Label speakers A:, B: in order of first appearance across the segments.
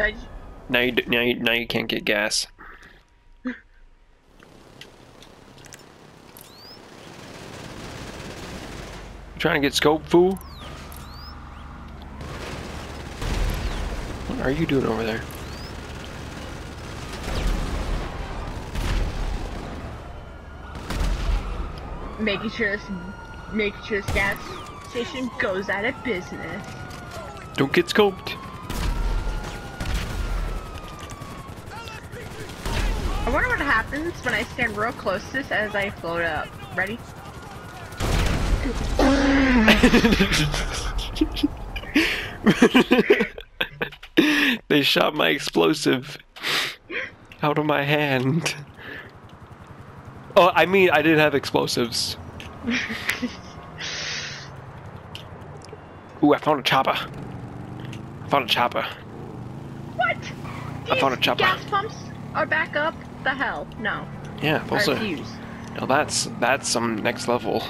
A: Now you now you, now you can't get gas. Trying to get scope, fool? What are you doing over there?
B: making sure this, making sure this gas station goes out of business.
A: Don't get scoped.
B: I wonder what happens when I stand real close to this as I float up. Ready?
A: they shot my explosive out of my hand. Oh, I mean, I didn't have explosives. Ooh, I found a chopper. I found a chopper.
B: What?
A: I found a
B: These
A: chopper.
B: Gas pumps are back up. The hell? No.
A: Yeah,
B: I
A: those are.
B: refuse.
A: Now that's that's some next level.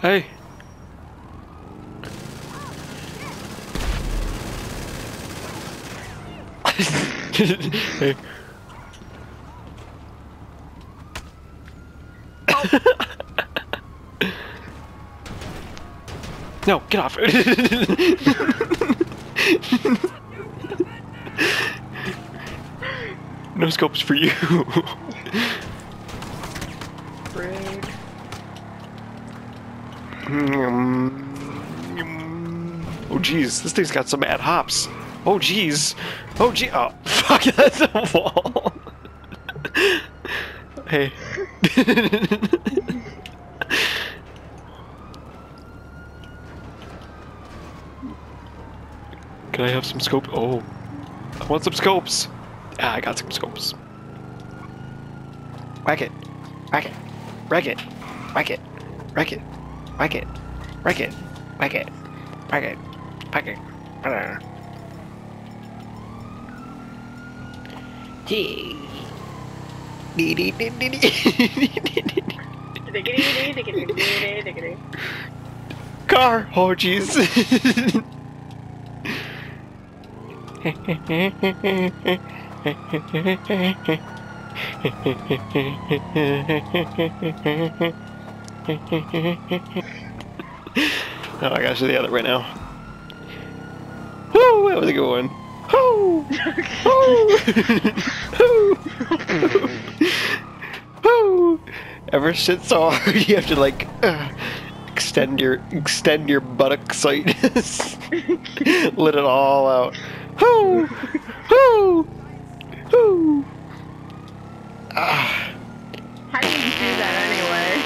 A: Hey. hey. no, get off. no scopes for you. Oh jeez, this thing's got some mad hops. Oh jeez. Oh gee. Oh fuck, that's a wall. hey. Can I have some scope? Oh, I want some scopes. Ah, I got some scopes. Whack it. Whack it. Wreck it. Whack it. Wreck it. Whack it. Wreck it. Whack it. Whack it. Whack it.
B: Whack it. Hey.
A: Car orgies oh, I gotta show the other way now. Woo! That was a good one. Woo! Woo! Woo! Woo! Ever so hard you have to like uh, extend your extend your buttock sight. Let it all out. Woo! Woo! Woo! Ah.
B: How do you do that anyway?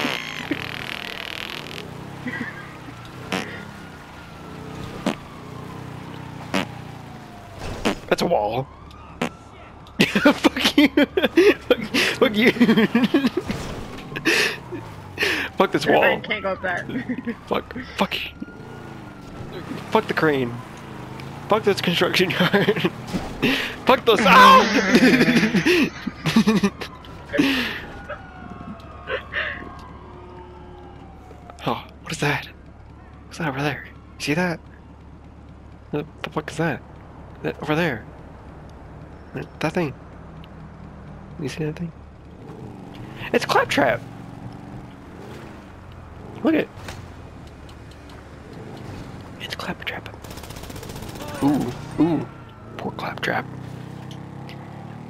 A: That's a wall. Fuck you. Fuck, fuck you. Fuck this wall.
B: I can't go up there.
A: Fuck. Fuck. Fuck the crane. Fuck this construction yard. Fuck those. Ow! Ah! oh, what is that? What's that over there? See that? What the fuck is that? That over there. That thing. You see that thing? It's Claptrap! Look at It's Claptrap. Ooh, ooh. Poor Claptrap.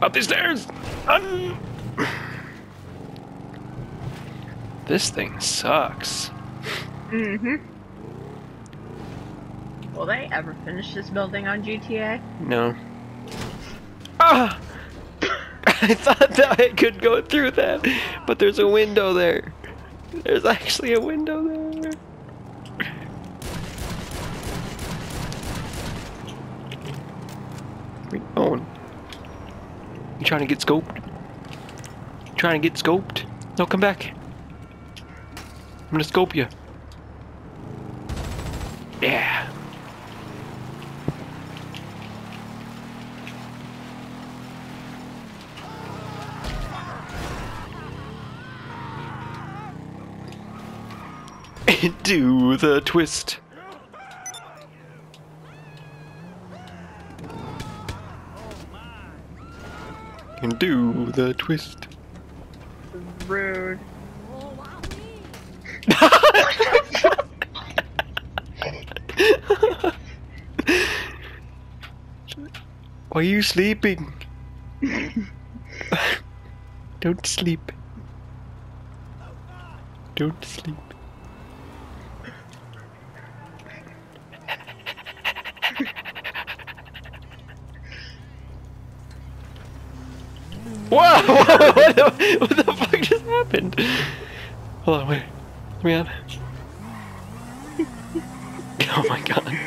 A: Up these stairs! Un- this thing sucks.
B: mm-hmm. Will they ever finish this building on GTA?
A: No. Ah! I thought that I could go through that, but there's a window there. There's actually a window there. You trying to get scoped? You trying to get scoped? No, come back. I'm gonna scope you. Yeah. Do the twist. And do the twist.
B: Rude.
A: Are you sleeping? Don't sleep. Don't sleep. Whoa! what, the, what the fuck just happened? Hold on, wait. Let me on. Oh my god.